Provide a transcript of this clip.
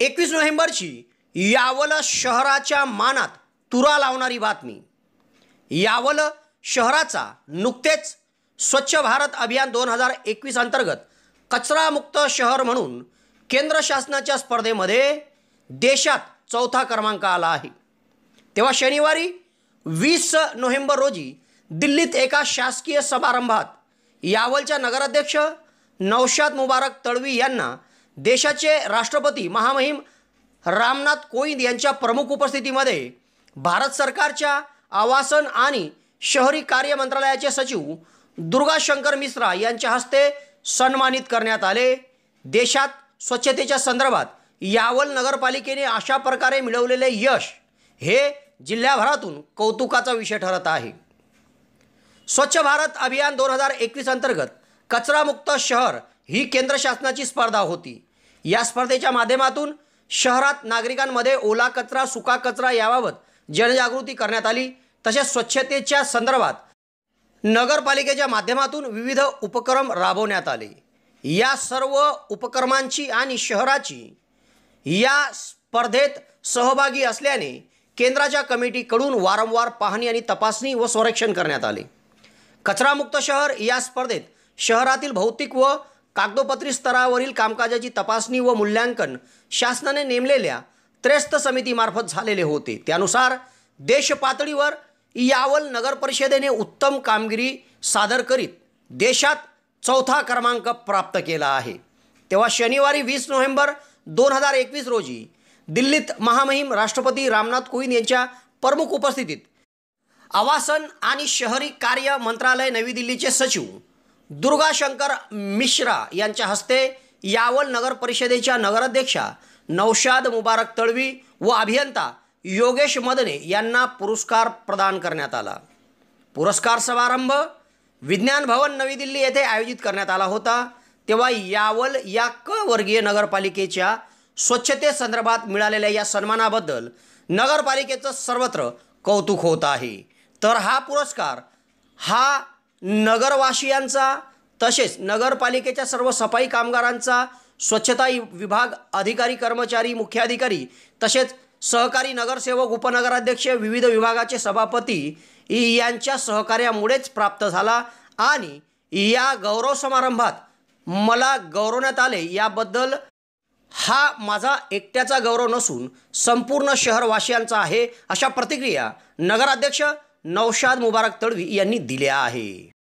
एकवीस नोव्हेंबरची यावल शहराच्या मानात तुरा लावणारी बातमी. यावल शहराचा नुकतेच स्वच्छ भारत अभियान दोन हजार एकवीस अंतर्गत कचरामुक्त शहर म्हणून केंद्र शासनाच्या स्पर्धेमध्ये देशात चौथा क्रमांक आला आहे. तेव्हा शनिवारी वीस नोव्हेंबर रोजी दिल्लीत एका शासकीय समारंभात यावलच्या नगराध्यक्ष नौशाद मुबारक तळवी यांना देशाचे राष्ट्रपती महामहिम रामनाथ कोविंद यांच्या प्रमुख उपस्थितीमध्ये भारत सरकारच्या आवासन आणि शहरी कार्य मंत्रालयाचे सचिव दुर्गा शंकर मिश्रा यांच्या हस्ते सन्मानित करण्यात आले. देशात स्वच्छतेच्या संदर्भात यावल नगरपालिकेने अशा प्रकारे मिळवलेले यश हे जिल्ह्याभरातून कौतुकाचा विषय ठरत आहे. स्वच्छ भारत अभियान दोन हजार एकवीस अंतर्गत कचरामुक्त शहर ही केंद्र शासनाची स्पर्धा होती. या स्पर्धेच्या माध्यमातून शहरात नागरिकांमध्ये ओला कचरा सुका कचरा याबाबत जनजागृती करण्यात आली. तसेच स्वच्छतेच्या संदर्भात नगरपालिकेच्या माध्यमातून विविध उपक्रम राबवण्यात आले. या सर्व उपक्रमांची आणि शहराची या स्पर्धेत सहभागी असल्याने केंद्राच्या कमिटीकडून वारंवार पाहणी आणि तपासणी व संरक्षण करण्यात आले. कचरामुक्त शहर या स्पर्धेत शहरातील भौतिक व कागदोपत्री स्तरावरील कामकाजाची तपासणी व मूल्यांकन शासनाने नेमलेल्या त्रेस्त समितीमार्फत झालेले होते. त्यानुसार देश पातळीवर यावल नगर परिषदेने उत्तम कामगिरी सादर करीत देशात चौथा क्रमांक प्राप्त केला आहे. तेव्हा शनिवारी वीस नोव्हेंबर दोन हजार एकवीस रोजी दिल्लीत महामहिम राष्ट्रपती रामनाथ कोविंद यांच्या प्रमुख उपस्थितीत आवासन आणि शहरी कार्य मंत्रालय नवी दिल्लीचे सचिव दुर्गा शंकर मिश्रा यांच्या हस्ते यावल नगर परिषदेच्या नगराध्यक्षा नौशाद मुबारक तळवी व अभियंता योगेश मदने यांना पुरस्कार प्रदान करण्यात आला. पुरस्कार समारंभ विज्ञान भवन नवी दिल्ली येथे आयोजित करण्यात आला होता. तेव्हा यावल या क वर्गीय नगरपालिकेच्या स्वच्छतेसंदर्भात मिळालेल्या या सन्मानाबद्दल नगरपालिकेचं सर्वत्र कौतुक होत आहे. तर हा पुरस्कार हा नगरवासियांचा तसेच नगरपालिकेच्या सर्व सफाई कामगारांचा स्वच्छता विभाग अधिकारी कर्मचारी मुख्याधिकारी तसेच सहकारी नगरसेवक उपनगराध्यक्ष विविध विभागाचे सभापती यांच्या सहकार्यामुळेच प्राप्त झाला आणि या गौरव समारंभात मला गौरवण्यात आले. याबद्दल हा माझा एकट्याचा गौरव नसून संपूर्ण शहरवासियांचा आहे अशा प्रतिक्रिया नगराध्यक्ष नौशाद मुबारक तडवी यांनी दिल्या आहे.